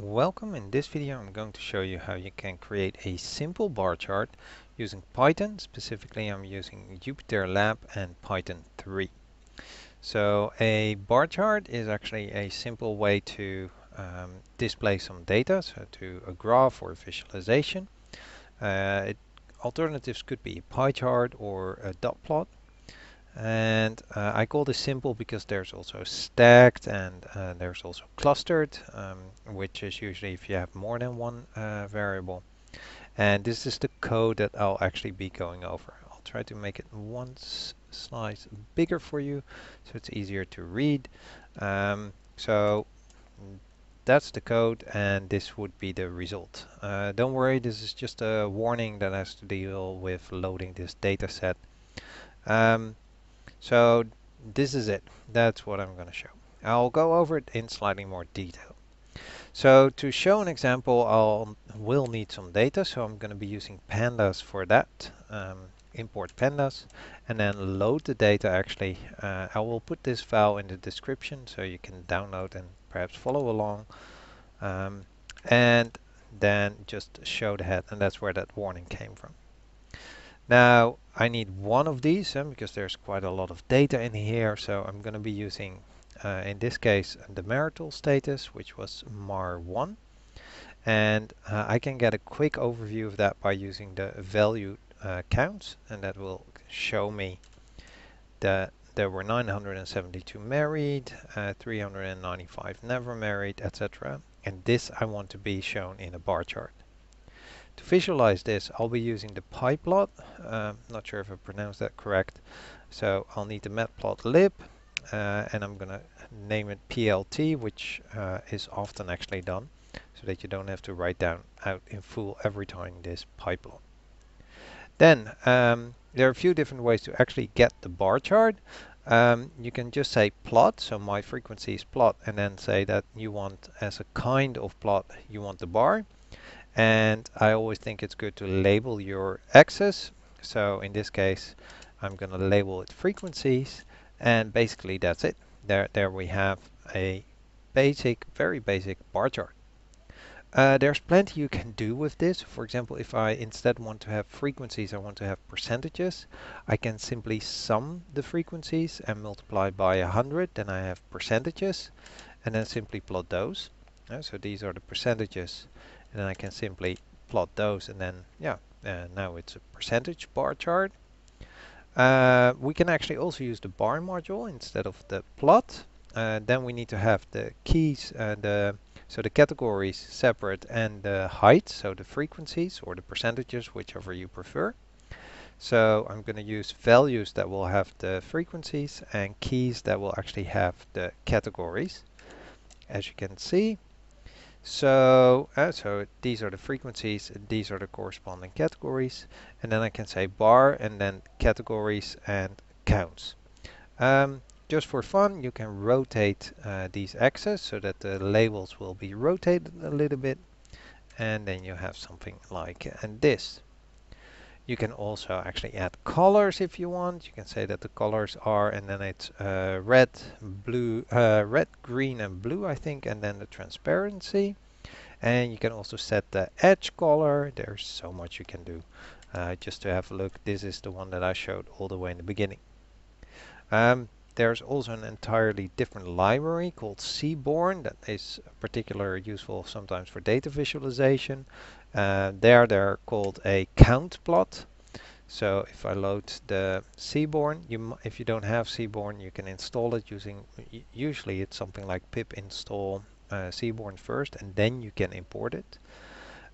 Welcome, in this video I'm going to show you how you can create a simple bar chart using Python, specifically I'm using JupyterLab and Python 3. So a bar chart is actually a simple way to um, display some data, so to a graph or a visualization. Uh, it, alternatives could be a pie chart or a dot plot and uh, I call this simple because there's also stacked and uh, there's also clustered um, which is usually if you have more than one uh, variable. And this is the code that I'll actually be going over. I'll try to make it one slice bigger for you so it's easier to read. Um, so that's the code and this would be the result. Uh, don't worry this is just a warning that has to deal with loading this data set um, so this is it. That's what I'm going to show. I'll go over it in slightly more detail. So to show an example, I'll will need some data. So I'm going to be using pandas for that. Um, import pandas and then load the data actually. Uh, I will put this file in the description so you can download and perhaps follow along. Um, and then just show the head and that's where that warning came from. Now I need one of these um, because there's quite a lot of data in here so I'm going to be using uh, in this case the marital status which was mar1 and uh, I can get a quick overview of that by using the value uh, counts and that will show me that there were 972 married, uh, 395 never married, etc. And this I want to be shown in a bar chart. To visualize this, I'll be using the pyplot. Um, not sure if I pronounced that correct. So I'll need the matplotlib, uh, and I'm going to name it PLT, which uh, is often actually done, so that you don't have to write down out in full every time this pyplot. Then um, there are a few different ways to actually get the bar chart. Um, you can just say plot, so my frequency is plot, and then say that you want as a kind of plot, you want the bar and I always think it's good to label your axis so in this case I'm gonna label it frequencies. And basically that's it. There there we have a basic very basic bar chart. Uh, there's plenty you can do with this. For example if I instead want to have frequencies I want to have percentages I can simply sum the frequencies and multiply by hundred then I have percentages and then simply plot those. Uh, so these are the percentages and then I can simply plot those and then yeah uh, now it's a percentage bar chart. Uh, we can actually also use the bar module instead of the plot. Uh, then we need to have the keys and uh, so the categories separate and the height so the frequencies or the percentages whichever you prefer. So I'm going to use values that will have the frequencies and keys that will actually have the categories. As you can see so, uh, so these are the frequencies, and these are the corresponding categories, and then I can say bar and then categories and counts. Um, just for fun, you can rotate uh, these axes so that the labels will be rotated a little bit, and then you have something like uh, this. You can also actually add colors if you want. You can say that the colors are, and then it's uh, red, blue, uh, red, green, and blue, I think, and then the transparency. And you can also set the edge color. There's so much you can do. Uh, just to have a look, this is the one that I showed all the way in the beginning. Um, there's also an entirely different library called Seaborn that is particularly useful sometimes for data visualization. Uh, there they're called a count plot. So if I load the Seaborn, you if you don't have Seaborn, you can install it using, usually it's something like pip install uh, Seaborn first and then you can import it.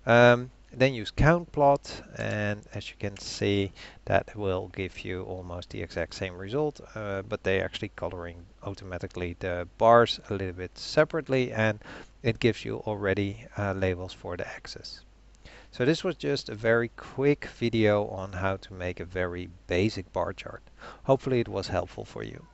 Um, then use count plot and as you can see that will give you almost the exact same result uh, but they actually coloring automatically the bars a little bit separately and it gives you already uh, labels for the axis. So this was just a very quick video on how to make a very basic bar chart. Hopefully it was helpful for you.